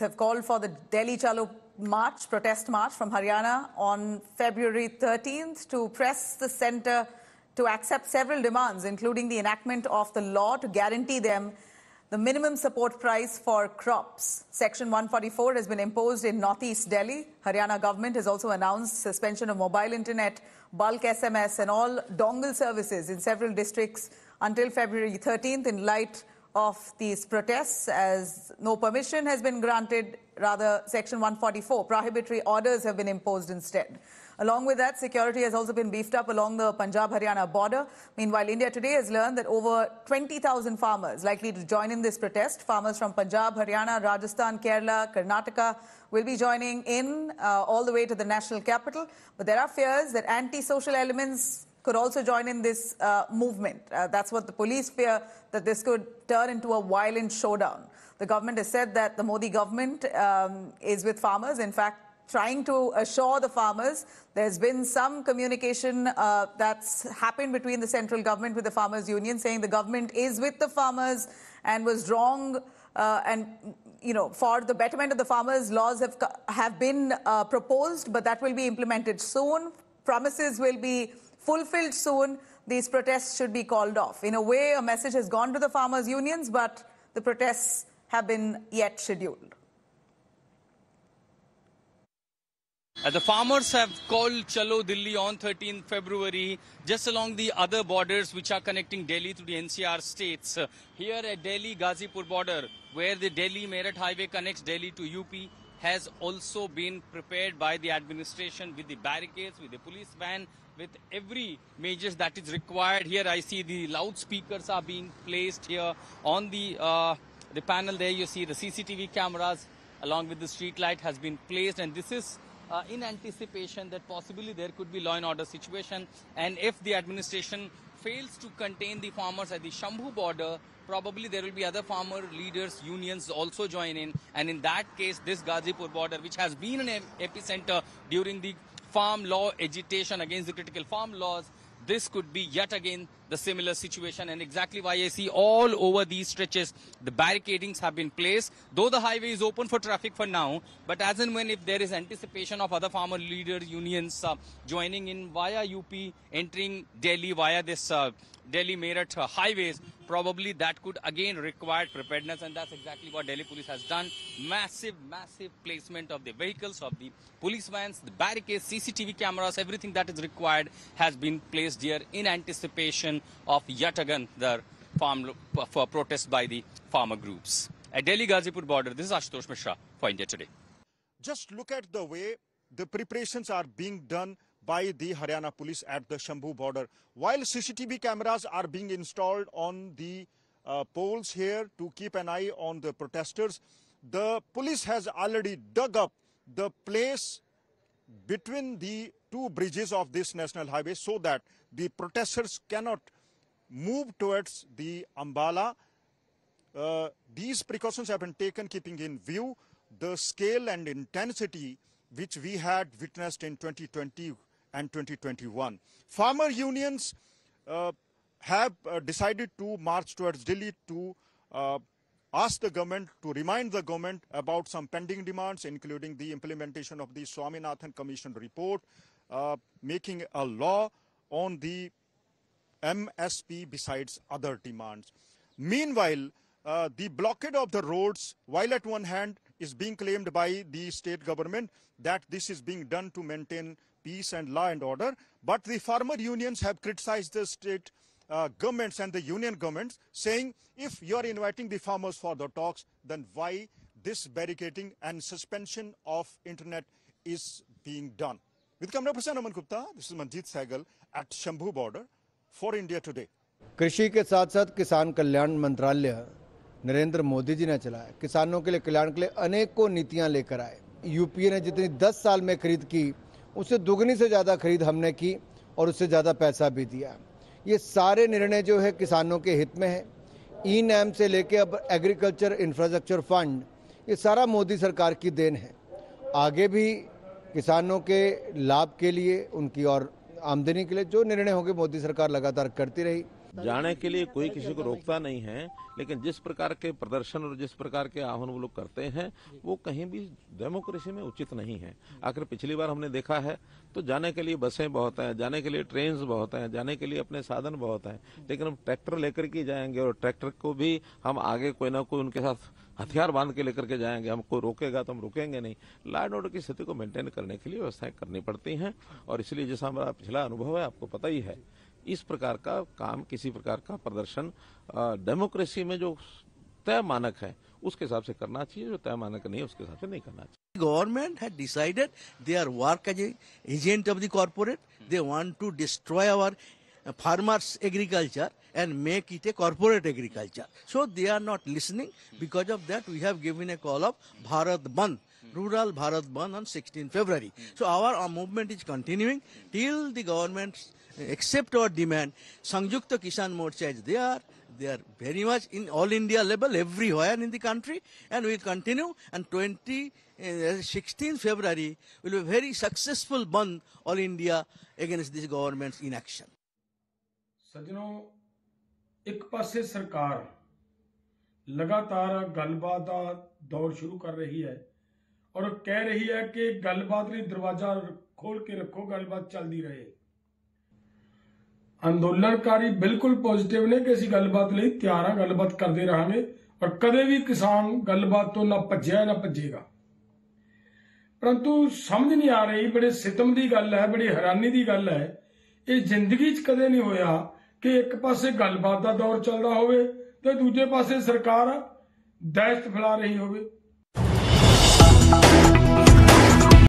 have called for the Delhi Chalo march, protest march from Haryana on February 13th to press the centre to accept several demands, including the enactment of the law to guarantee them the minimum support price for crops. Section 144 has been imposed in northeast Delhi. Haryana government has also announced suspension of mobile internet, bulk SMS and all dongle services in several districts until February 13th in light of these protests as no permission has been granted, rather section 144 prohibitory orders have been imposed instead. Along with that, security has also been beefed up along the Punjab-Haryana border. Meanwhile, India Today has learned that over 20,000 farmers likely to join in this protest. Farmers from Punjab, Haryana, Rajasthan, Kerala, Karnataka will be joining in uh, all the way to the national capital. But there are fears that anti-social elements could also join in this uh, movement. Uh, that's what the police fear, that this could turn into a violent showdown. The government has said that the Modi government um, is with farmers. In fact, trying to assure the farmers. There's been some communication uh, that's happened between the central government with the farmers union saying the government is with the farmers and was wrong uh, and you know for the betterment of the farmers laws have have been uh, proposed but that will be implemented soon promises will be fulfilled soon these protests should be called off in a way a message has gone to the farmers unions but the protests have been yet scheduled Uh, the farmers have called Chalo Delhi on 13 February, just along the other borders which are connecting Delhi to the NCR states. Uh, here at Delhi Ghazipur border, where the Delhi Meerut highway connects Delhi to UP, has also been prepared by the administration with the barricades, with the police van, with every measures that is required. Here I see the loudspeakers are being placed here on the uh, the panel. There you see the CCTV cameras along with the street light has been placed, and this is uh, in anticipation that possibly there could be law and order situation and if the administration fails to contain the farmers at the Shambhu border, probably there will be other farmer leaders, unions also join in. And in that case, this Ghazipur border, which has been an epicenter during the farm law agitation against the critical farm laws, this could be yet again the similar situation and exactly why I see all over these stretches the barricadings have been placed. Though the highway is open for traffic for now but as and when if there is anticipation of other farmer leader unions uh, joining in via UP entering Delhi via this uh, Delhi Meerut uh, highways probably that could again require preparedness and that's exactly what Delhi police has done. Massive massive placement of the vehicles of the police vans the barricades CCTV cameras everything that is required has been placed here in anticipation of yet again the farm for protest by the farmer groups at Delhi Ghazipur border this is Ashutosh Mishra for India Today just look at the way the preparations are being done by the Haryana police at the Shambhu border. While CCTV cameras are being installed on the uh, poles here to keep an eye on the protesters, the police has already dug up the place between the two bridges of this national highway so that the protesters cannot move towards the Ambala. Uh, these precautions have been taken keeping in view the scale and intensity which we had witnessed in 2020 and 2021. Farmer unions uh, have uh, decided to march towards Delhi to uh, ask the government to remind the government about some pending demands, including the implementation of the Swaminathan Commission report, uh, making a law on the MSP besides other demands. Meanwhile, uh, the blockade of the roads, while at one hand is being claimed by the state government that this is being done to maintain peace and law and order. But the farmer unions have criticized the state uh, governments and the union governments saying if you are inviting the farmers for the talks, then why this barricading and suspension of internet is being done. With camera person Aman Gupta, this is Manjeet Sehgal at Shambhu border for India Today. कृषि के साथ साथ किसान कल्याण मंत्रालय नरेंद्र मोदी जी ने चलाया किसानों के लिए कल्याण के लिए अनेकों नीतियाँ लेकर आए यूपीए ने जितनी 10 साल में खरीद की उससे दुगनी से ज़्यादा खरीद हमने की और उससे ज़्यादा पैसा भी दिया ये सारे निर्णय जो है किसानों के हित में है। ई नैम से लेके अब एग्रीकल्चर इंफ्रास्ट्रक्चर फंड ये सारा मोदी सरकार की देन है। आगे भी किसानों के लाभ के लिए, उनकी और आमदनी के लिए जो निर्णय होंगे, मोदी सरकार लगातार करती रही। जाने के लिए कोई किसी को रोकता नहीं है, लेकिन जिस प्रकार के प्रदर्शन और जिस प्रकार के आह्वान वो लोग करते हैं, वो कहीं भी डेमोक्रेसी में उचित नहीं है। आखिर पिछली बार हमने देखा है तो जाने के लिए बसें बहुत हैं, जाने के लिए ट्रेन बहुत हैं, जाने के लिए अपने साधन बहुत हैं, लेकिन हम ट्रैक्टर लेकर के जाएँगे और ट्रैक्टर को भी हम आगे कोई ना कोई उनके साथ हथियार बाँध के लेकर के जाएँगे। हमको रोकेगा तो हम रुकेंगे नहीं। लॉ एंड ऑर्डर की स्थिति को मेंटेन करने के लिए व्यवस्थाएँ करनी पड़ती हैं, और इसलिए जैसा हमारा पिछला अनुभव है, आपको पता ही है इस प्रकार का काम, किसी प्रकार का प्रदर्शन डेमोक्रेसी में जो तय मानक है, उसके हिसाब से करना चाहिए, जो तय मानक नहीं है, उसके हिसाब से नहीं करना चाहिए। Government had decided they are work as agent of the corporate they want to destroy our farmers agriculture and make it a corporate agriculture so they are not listening because of that we have given a call of Bharat Bandh rural Bharat Bandh on sixteen February so our movement is continuing till the governments accept our demand. Sanjukta Kisan Morcha is there. They are very much in all India level, everywhere in the country, and we will continue. And 20, uh, 16 February will be a very successful month all India against this government's inaction. ਸੱਜਣੋ ਇੱਕ ਪਾਸੇ ਸਰਕਾਰ ਲਗਾਤਾਰ ਗੱਲਬਾਤ ਦਾ ਦੌਰ ਸ਼ੁਰੂ ਕਰ ਰਹੀ ਹੈ ਔਰ ਕਹਿ ਰਹੀ ਹੈ ਕਿ ਗੱਲਬਾਤ ਲਈ ਦਰਵਾਜ਼ਾ ਖੋਲ ਕੇ ਰੱਖੋ ਗੱਲਬਾਤ ਚੱਲਦੀ ਰਹੇ ਅੰਦੋਲਨਕਾਰੀ ਬਿਲਕੁਲ ਪੋਜ਼ਿਟਿਵ ਨੇ ਕਿ ਅਸੀਂ ਗੱਲਬਾਤ ਲਈ ਤਿਆਰ ਹਾਂ, ਗੱਲਬਾਤ ਕਰਦੇ ਰਹਾਂਗੇ ਔਰ ਕਦੇ ਵੀ ਕਿਸਾਨ ਗੱਲਬਾਤ ਤੋਂ ਨਾ ਭੱਜਿਆ, ਨਾ ਭੱਜੇਗਾ। ਪਰੰਤੂ ਸਮਝ ਨਹੀਂ ਆ ਰਹੀ, ਬੜੇ ਸਿਤਮ ਦੀ ਗੱਲ ਹੈ, ਬੜੀ ਹੈਰਾਨੀ ਦੀ ਗੱਲ ਹੈ, ਇਹ ਜ਼ਿੰਦਗੀ 'ਚ ਕਦੇ ਨਹੀਂ ਹੋਇਆ ਕਿ ਇੱਕ ਪਾਸੇ ਗੱਲਬਾਤ ਦਾ ਦੌਰ ਚੱਲਦਾ ਹੋਵੇ ਤੇ ਦੂਜੇ ਪਾਸੇ ਸਰਕਾਰ ਦਹਿਸ਼ਤ ਫੈਲਾ ਰਹੀ ਹੋਵੇ।